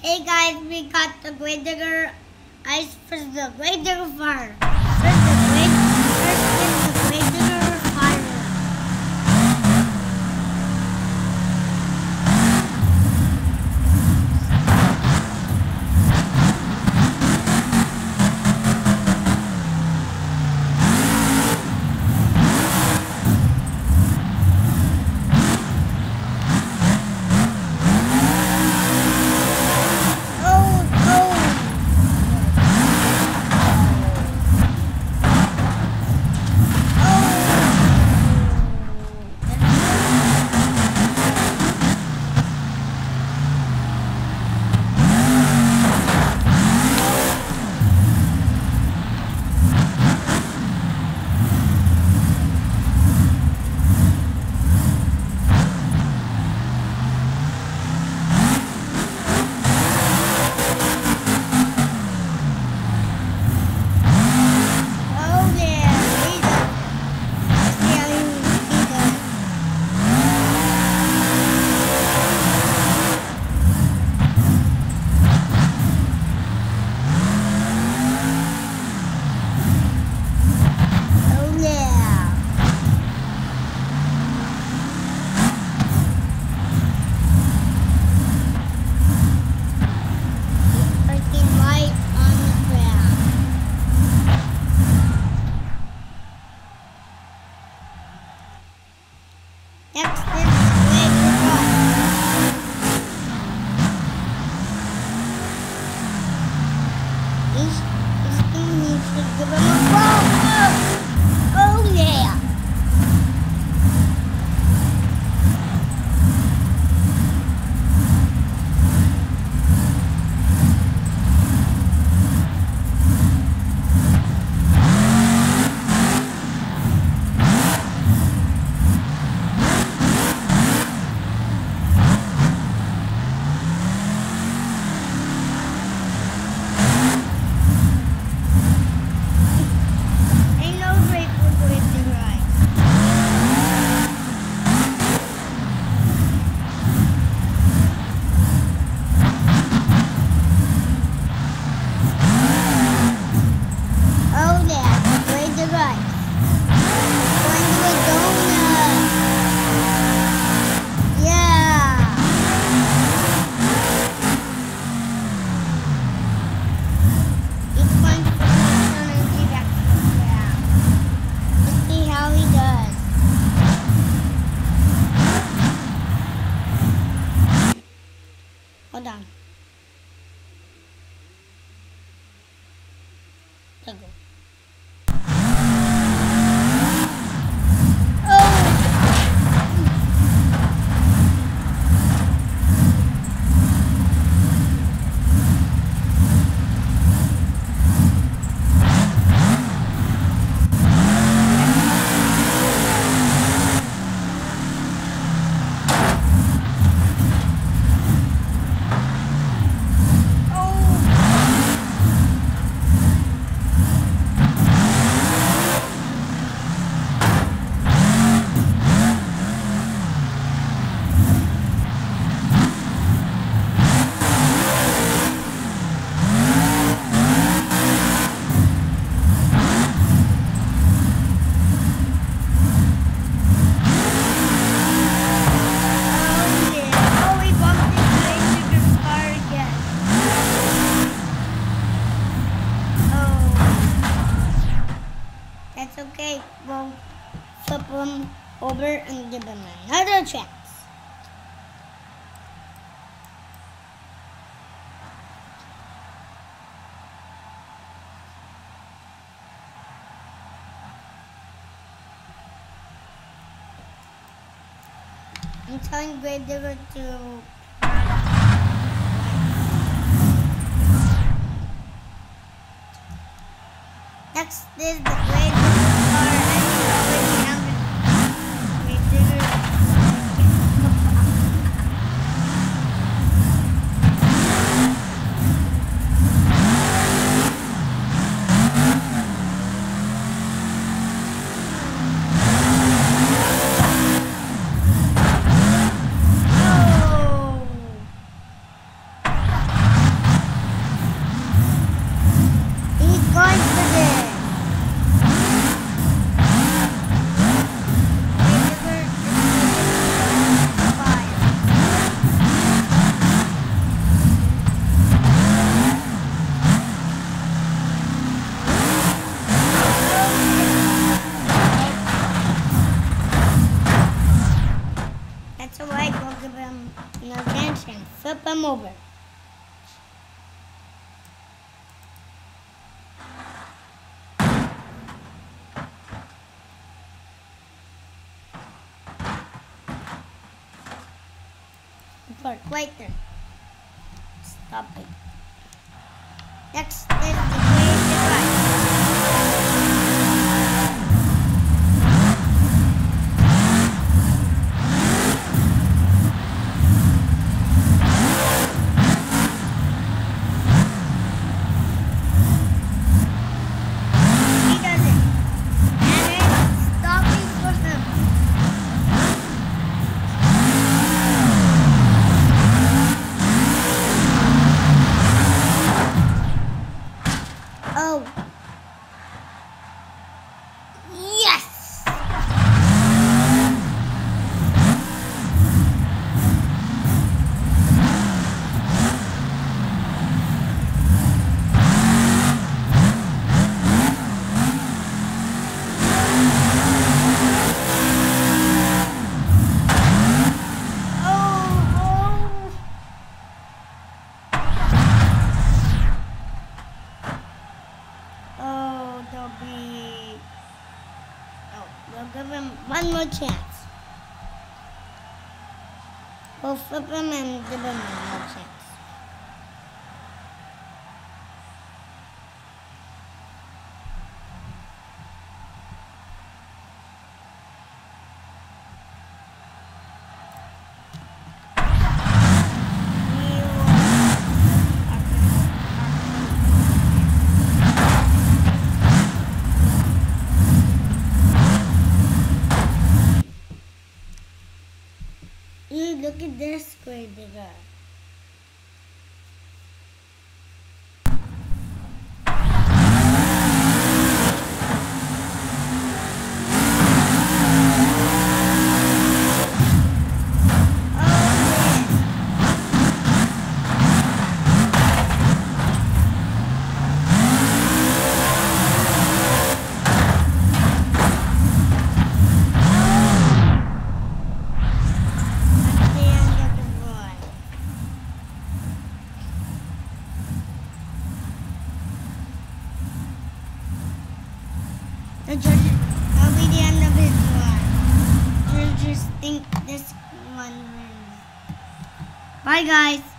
Hey guys, we got the Grave Digger ice for the Grave Digger farm. First the Great, first I'll flip them over and give them another chance. I'm telling Grave Digger to Next is the Great. Flip them over. Park right there. Stop it. Next more chance. We'll flip him and give one more chance. You look at this Grave Digger. At the end of the run. The judge, that'll be the end of his run. Judges think this one wins. Bye, guys.